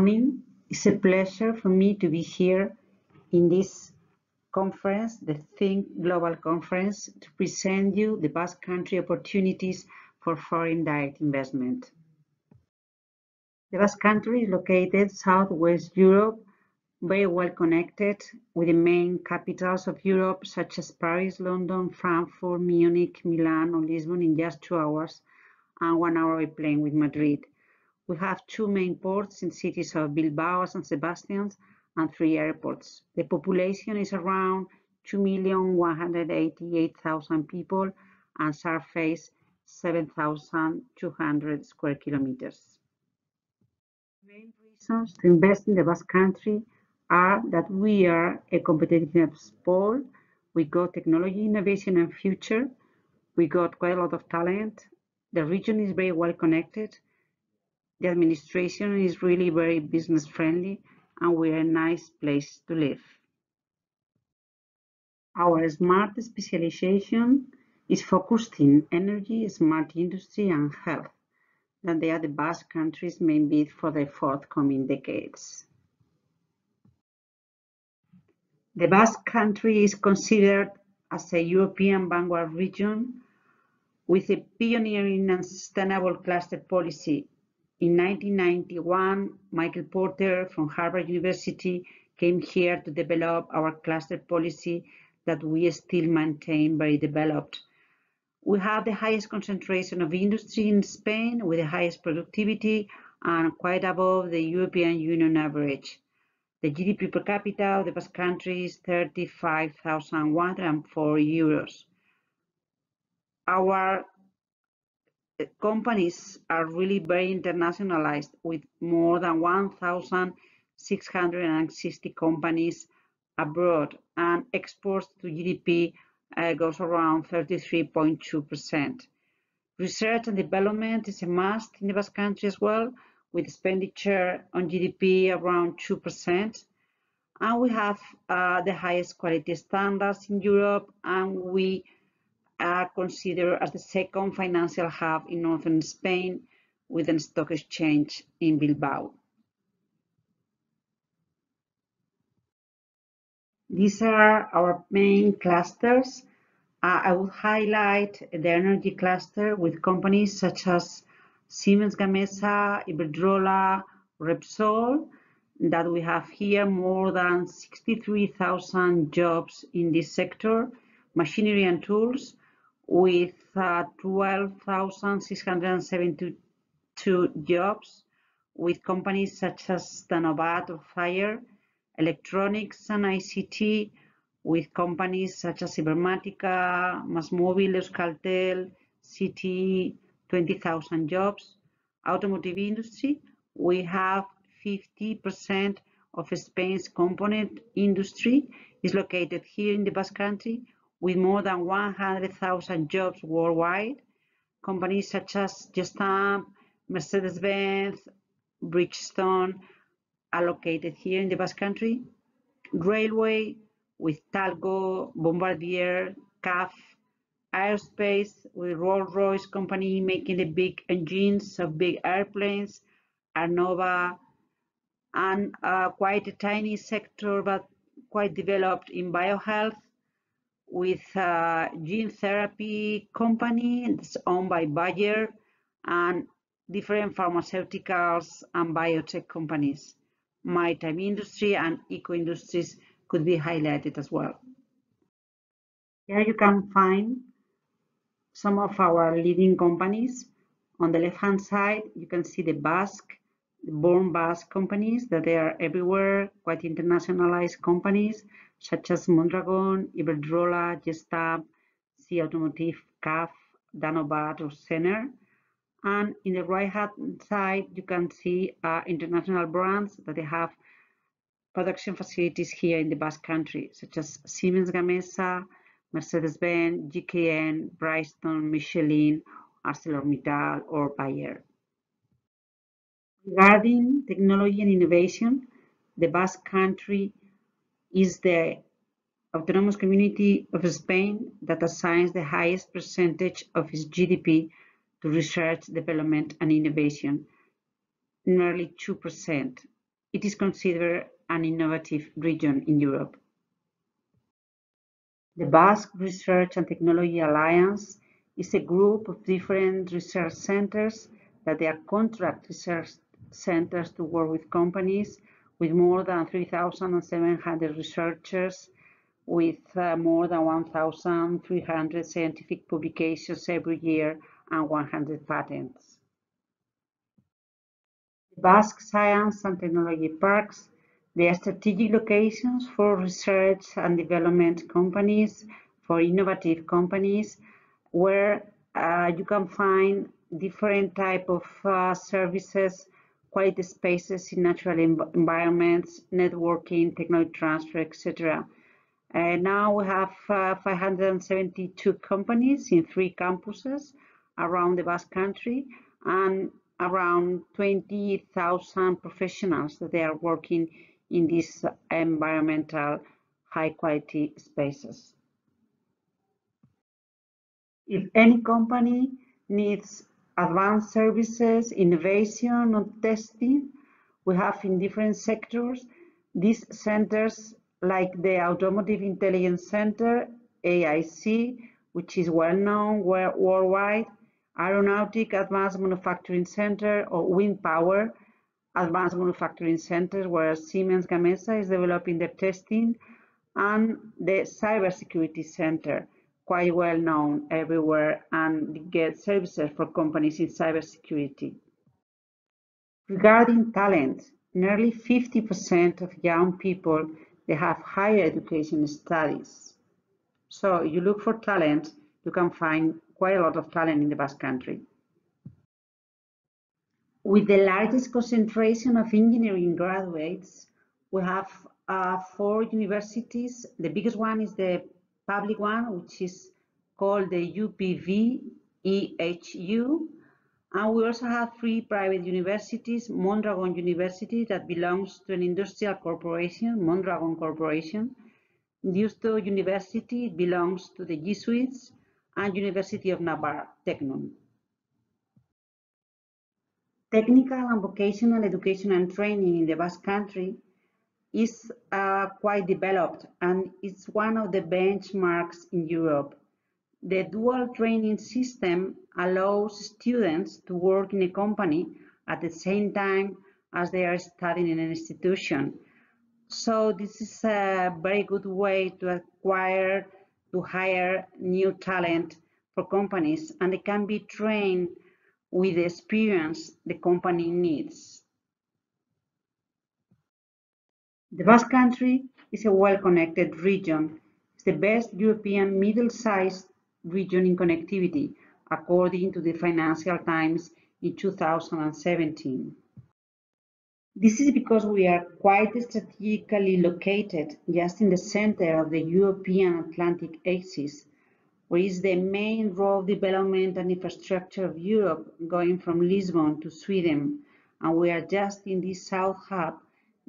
morning. It's a pleasure for me to be here in this conference, the Think Global Conference, to present you the Basque Country opportunities for foreign direct investment. The Basque Country is located southwest Europe, very well connected with the main capitals of Europe, such as Paris, London, Frankfurt, Munich, Milan, or Lisbon in just two hours, and one hour by plane with Madrid. We have two main ports in cities of Bilbao, San Sebastian, and three airports. The population is around 2,188,000 people and surface 7,200 square kilometers. Main reasons to invest in the Basque Country are that we are a competitive sport, we got technology, innovation, and future, we got quite a lot of talent, the region is very well connected, the administration is really very business friendly, and we're a nice place to live. Our smart specialization is focused in energy, smart industry, and health, that they are the Basque Country's main bid for the forthcoming decades. The Basque Country is considered as a European vanguard region with a pioneering and sustainable cluster policy. In 1991, Michael Porter from Harvard University came here to develop our cluster policy that we still maintain very developed. We have the highest concentration of industry in Spain with the highest productivity and quite above the European Union average. The GDP per capita of the Basque Country is 35,104 euros our uh, companies are really very internationalized with more than 1,660 companies abroad and exports to GDP uh, goes around 33.2%. Research and development is a must in the Basque Country as well, with expenditure on GDP around 2%. And we have uh, the highest quality standards in Europe, and we are considered as the second financial hub in northern Spain with a stock exchange in Bilbao. These are our main clusters. Uh, I would highlight the energy cluster with companies such as Siemens Gamesa, Iberdrola, Repsol, that we have here more than 63,000 jobs in this sector, machinery and tools, with uh, 12,672 jobs with companies such as Danobat or Fire, electronics and ICT, with companies such as Ibermatica, Masmóvil, Euskaltel, CTE, 20,000 jobs. Automotive industry, we have 50% of Spain's component industry is located here in the Basque Country with more than 100,000 jobs worldwide. Companies such as Gestamp, Mercedes-Benz, Bridgestone are located here in the Basque Country. Railway with Talgo, Bombardier, CAF, Aerospace with Rolls-Royce company making the big engines of big airplanes, Aernnova, and uh, quite a tiny sector but quite developed in biohealth with a gene therapy company that's owned by Bayer and different pharmaceuticals and biotech companies. Maritime industry and eco industries could be highlighted as well. Here you can find some of our leading companies. On the left-hand side, you can see the Basque, the born Basque companies that they are everywhere, quite internationalized companies such as Mondragon, Iberdrola, Gestamp, CIE Automotive, CAF, Danobat, or Sener. And in the right-hand side, you can see uh, international brands that they have production facilities here in the Basque Country, such as Siemens Gamesa, Mercedes-Benz, GKN, Bridgestone, Michelin, ArcelorMittal, or Bayer. Regarding technology and innovation, the Basque Country is the autonomous community of Spain that assigns the highest percentage of its GDP to research, development, and innovation, nearly 2%. it is considered an innovative region in Europe. The Basque Research and Technology Alliance is a group of different research centers that they are contract research centers to work with companies with more than 3,700 researchers with uh, more than 1,300 scientific publications every year and 100 patents. The Basque Science and Technology Parks, they are strategic locations for research and development companies, for innovative companies, where uh, you can find different type of uh, services, quality spaces in natural environments, networking, technology transfer, etc. Uh, now we have uh, 572 companies in three campuses around the Basque Country and around 20,000 professionals that they are working in these environmental high quality spaces. If any company needs advanced services, innovation or testing, we have in different sectors these centers like the Automotive Intelligence Center, AIC, which is well known worldwide, Aeronautic Advanced Manufacturing Center or Wind Power Advanced Manufacturing Center where Siemens Gamesa is developing their testing and the Cybersecurity Center quite well known everywhere and get services for companies in cybersecurity. Regarding talent, nearly 50% of young people they have higher education studies. So you look for talent, you can find quite a lot of talent in the Basque Country. With the largest concentration of engineering graduates, we have uh, four universities. The biggest one is the public one, which is called the UPV EHU. And we also have three private universities, Mondragon University that belongs to an industrial corporation, Mondragon Corporation. Deusto University belongs to the Jesuits and University of Navarre, Tecnun. Technical and vocational education and training in the Basque Country is uh, quite developed and it's one of the benchmarks in Europe. The dual training system allows students to work in a company at the same time as they are studying in an institution. So this is a very good way to acquire, to hire new talent for companies and they can be trained with the experience the company needs. The Basque Country is a well-connected region. It's the best European middle-sized region in connectivity, according to the Financial Times in 2017. This is because we are quite strategically located just in the center of the European Atlantic axis, where is the main road development and infrastructure of Europe going from Lisbon to Sweden, and we are just in this south hub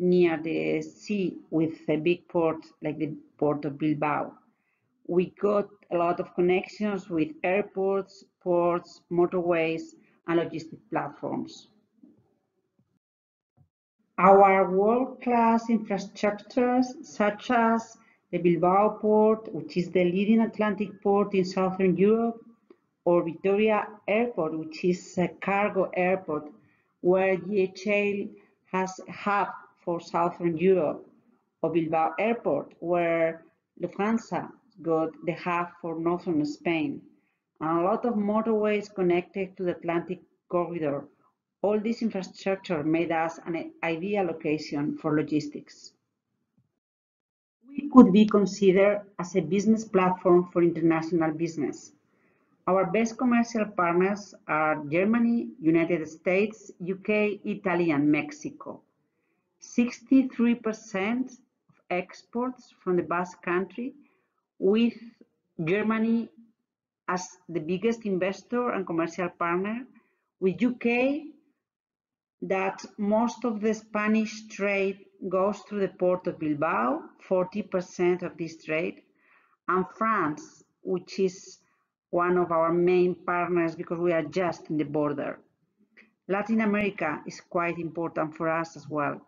near the sea with a big port like the port of Bilbao. We got a lot of connections with airports, ports, motorways, and logistic platforms. Our world-class infrastructures, such as the Bilbao port, which is the leading Atlantic port in Southern Europe, or Vitoria Airport, which is a cargo airport where DHL has hub for Southern Europe, or Bilbao Airport, where Lufthansa got the hub for Northern Spain, and a lot of motorways connected to the Atlantic corridor. All this infrastructure made us an ideal location for logistics. We could be considered as a business platform for international business. Our best commercial partners are Germany, United States, UK, Italy, and Mexico. 63% of exports from the Basque Country with Germany as the biggest investor and commercial partner, with UK that most of the Spanish trade goes through the port of Bilbao, 40% of this trade, and France, which is one of our main partners because we are just in the border. Latin America is quite important for us as well.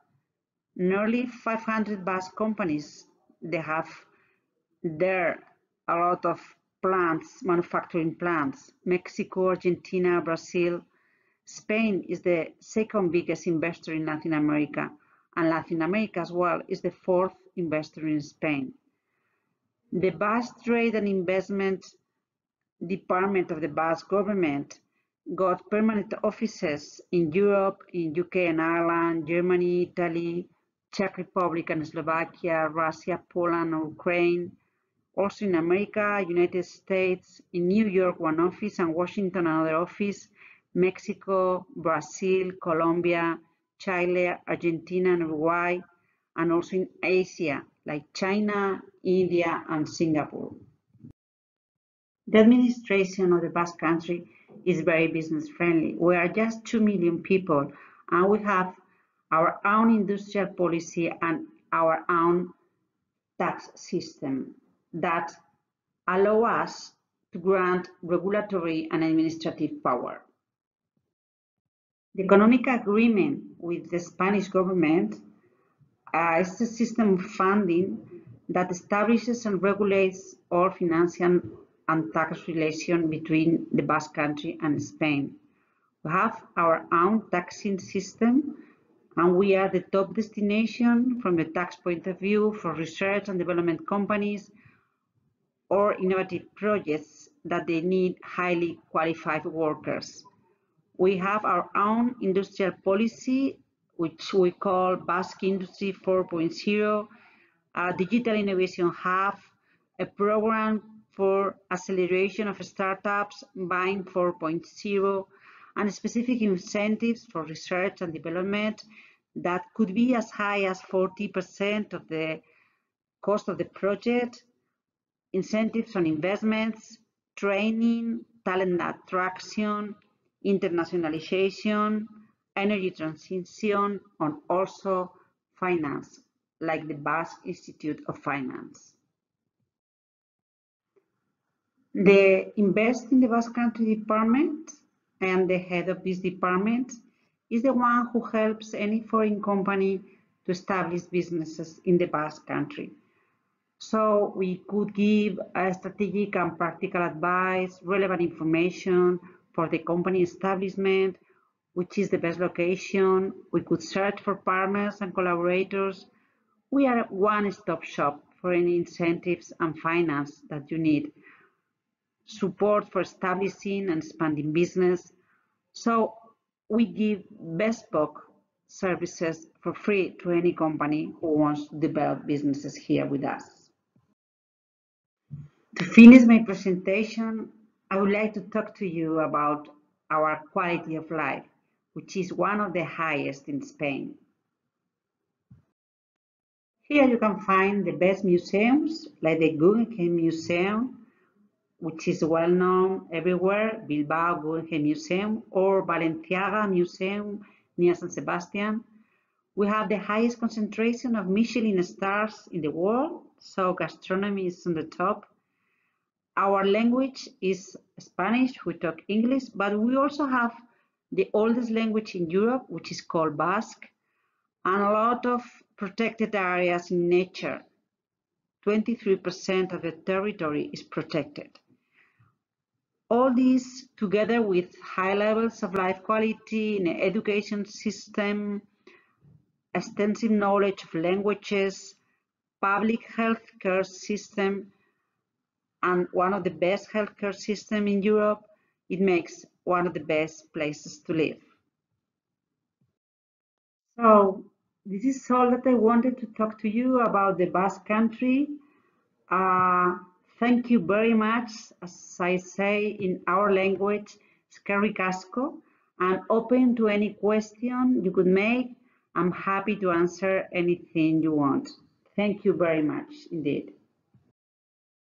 Nearly 500 Basque companies. They have there a lot of plants, manufacturing plants. Mexico, Argentina, Brazil. Spain is the second biggest investor in Latin America, and Latin America as well is the fourth investor in Spain. The Basque Trade and Investment Department of the Basque government got permanent offices in Europe, in UK and Ireland, Germany, Italy, Czech Republic and Slovakia, Russia, Poland, Ukraine, also in America, United States, in New York, one office, and Washington, another office, Mexico, Brazil, Colombia, Chile, Argentina, and Uruguay, and also in Asia, like China, India, and Singapore. The administration of the Basque Country is very business friendly. We are just 2 million people, and we have our own industrial policy and our own tax system that allow us to grant regulatory and administrative power. The economic agreement with the Spanish government uh, is a system of funding that establishes and regulates all financial and tax relation between the Basque Country and Spain. We have our own taxing system and we are the top destination from the tax point of view for research and development companies or innovative projects that they need highly qualified workers. We have our own industrial policy, which we call Basque Industry 4.0, a digital innovation hub, a program for acceleration of startups, BIND 4.0, and specific incentives for research and development that could be as high as 40% of the cost of the project incentives on investments, training, talent attraction, internationalization, energy transition, and also finance, like the Basque Institute of Finance. The Invest in the Basque Country Department and the head of this department is the one who helps any foreign company to establish businesses in the Basque Country. So we could give a strategic and practical advice, relevant information for the company establishment, which is the best location. We could search for partners and collaborators. We are a one-stop shop for any incentives and finance that you need. Support for establishing and expanding business. So we give bespoke services for free to any company who wants to develop businesses here with us. To finish my presentation, I would like to talk to you about our quality of life, which is one of the highest in Spain. Here you can find the best museums, like the Guggenheim Museum, which is well known everywhere, Bilbao Guggenheim Museum, or Balenciaga Museum near San Sebastian. We have the highest concentration of Michelin stars in the world, so gastronomy is on the top. Our language is Spanish, we talk English, but we also have the oldest language in Europe, which is called Basque, and a lot of protected areas in nature. 23% of the territory is protected. All these together with high levels of life quality in education system, extensive knowledge of languages, public health care system, and one of the best healthcare system in Europe, it makes one of the best places to live. So this is all that I wanted to talk to you about the Basque Country. Uh, thank you very much. As I say in our language, Eskerrik asko. I'm open to any question you could make. I'm happy to answer anything you want. Thank you very much indeed.